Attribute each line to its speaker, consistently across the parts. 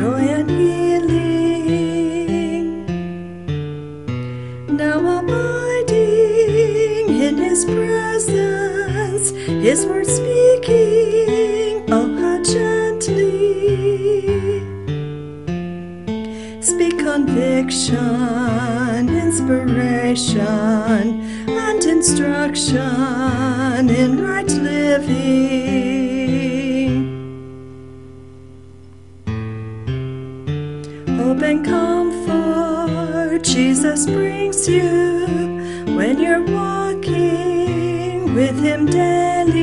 Speaker 1: joy and healing. Now abiding in His presence, His word speaking, oh how gently. Speak conviction, inspiration, and instruction in right living. Hope and comfort Jesus brings you when you're walking with Him daily.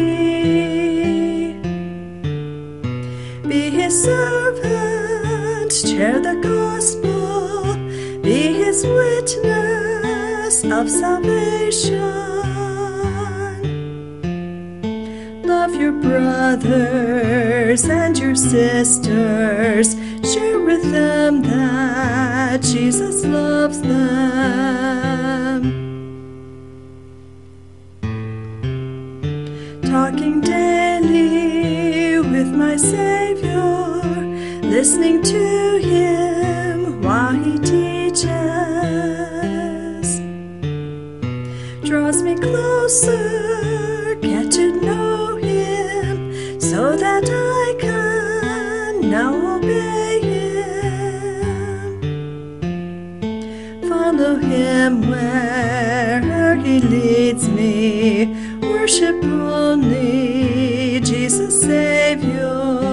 Speaker 1: Be His servant, share the gospel, be His witness of salvation. Love your brothers and your sisters. Share with them that Jesus loves them. Talking daily with my Savior, listening to Him while He teaches, draws me closer, get to know so that I can now obey Him. Follow Him where He leads me, worship only Jesus Savior.